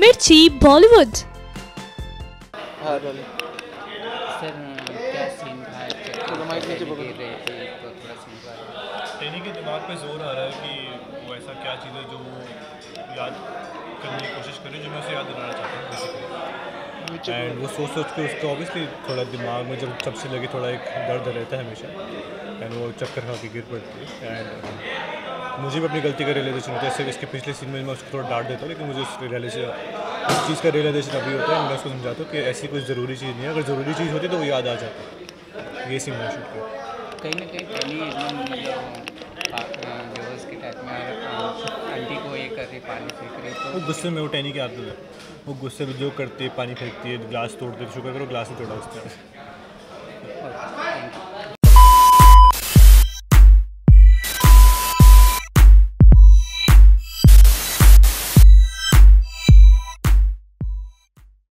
मिर्ची बॉलीवुड। हाँ तो के दिमाग पे ज़ोर आ रहा है कि वो ऐसा क्या चीज़ है जो वो याद करने की कोशिश करे जो मैं उसे याद दिलाना चाहता हूँ बेसिकली एंड वो सोच सोच के उसका ऑब्वियसली थोड़ा दिमाग में जब तब से लगे थोड़ा एक दर्द रहता है हमेशा। एंड वो चक्कर खा के गिर पड़ती है। एंड मुझे भी अपनी गलती का रियलाइजेशन होता है। इससे इसके पिछले सीन में मैं उसको थोड़ा डांट देता हूँ लेकिन मुझे उस रियलाइजेशन उस चीज़ का रियलाइजेशन अभी होता है मैं उसको समझाता हूँ कि ऐसी कोई ज़रूरी चीज़ नहीं है। अगर ज़रूरी चीज़ होती तो वो याद आ जाती ये सीन मैं शूट किया। कहीं ना कहीं टेनी एकदम मतलब पा- के टाइप में आंटी को ये कर रही पानी फेंक रही वो तो गुस्से में वो टैनी की आदत है वो गुस्से में जो करती है पानी फेंकती है ग्लास तोड़ती है शुक्र करो ग्लास नहीं तोड़ा उसने।